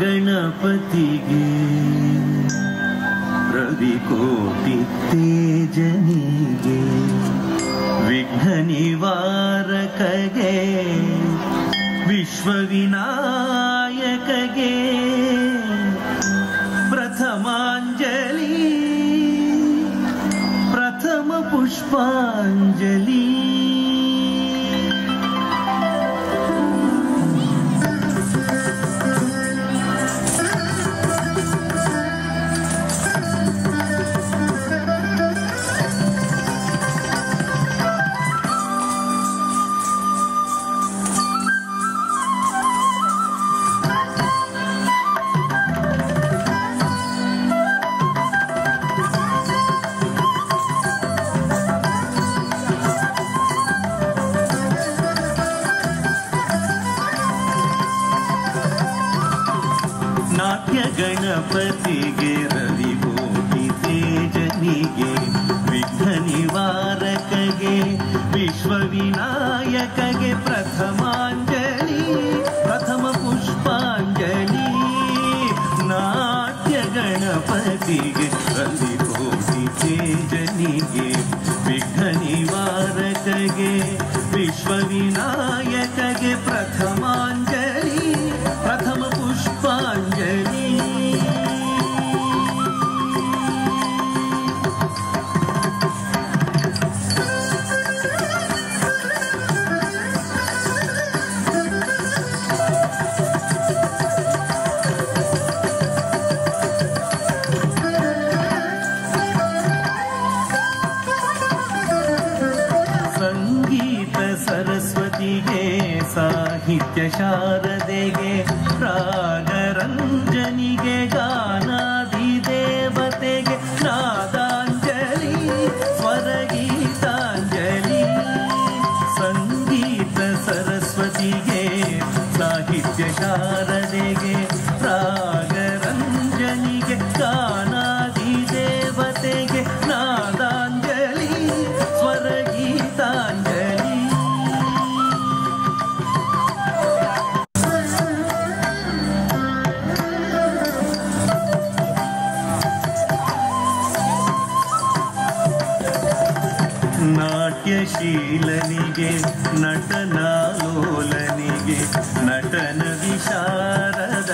गणपति गे प्रदि कोपि ते जनि गे विघ्निवारकगे विश्वविनायकगे प्रथमाञ्जलि प्रथम ನಾಟ್ಯ ಗಣಪತಿಗೆ ರವಿಗೋಟಿ ತೇಜನಿಗೆ ವಿಘ್ನ ನಿವಾರಕಗೆ ವಿಶ್ವವಿನಾಯಕಗೆ ಪ್ರಥಮಾಂಜಲಿ, ಪ್ರಥಮ ಪುಷ್ಪಾಂಜಲಿ. ನಾಟ್ಯ ಗಣಪತಿಗೆ ರವಿಗೋಟಿ ತೇಜನಿಗೆ ವಿಘ್ನ ನಿವಾರಕಗೆ ವಿಶ್ವವಿನಾಯಕಗೆ ಪ್ರಥಮಾಂಜಲಿ ಸಾಹಿತ್ಯ ಶಾರದೆಗೆ ರಾಗರಂಜನಿಗೆ ಗಾನಾದಿ ದೇವತೆಗೆ ನಾದಾಂಜಲಿ ಸ್ವರಗೀತಾಂಜಲಿ ಸಂಗೀತ ಸರಸ್ವತಿಗೆ ಸಾಹಿತ್ಯ ಶಾರದೆಗೆ ನಾಟ್ಯಶೀಲನಿಗೆ ನಟನಾಲೋಲನಿಗೆ ನಟನ ವಿಶಾರದ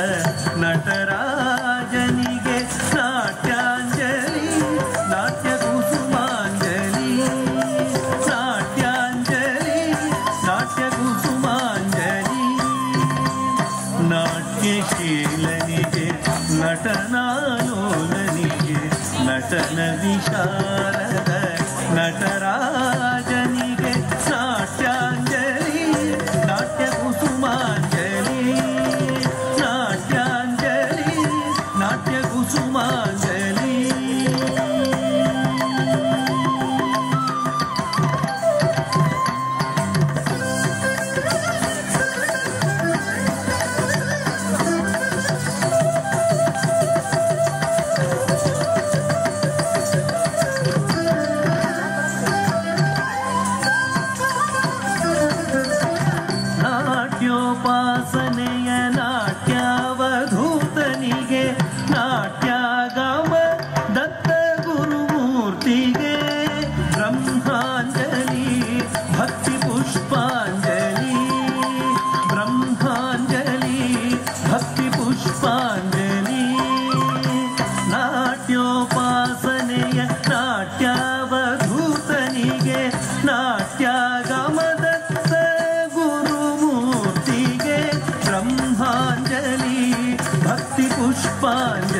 ನಟರಾಜನಿಗೆ ನಾಟ್ಯಾಂಜಲಿ ನಾಟ್ಯ ಕುಸುಮಾಂಜಲಿ ನಾಟ್ಯಾಂಜಲಿ ನಾಟ್ಯ ಕುಸುಮಾಂಜಲಿ ನಾಟ್ಯಶೀಲನಿಗೆ ನಟನಾಲೋಲನಿಗೆ ನಟನ ವಿಶಾರದ य ನಾಟ್ಯಾವಧೂತನಿಗೆ नाट्यागाव ದತ್ತ ಗುರುಮೂರ್ತಿಗೆ ब्रह्माज fun.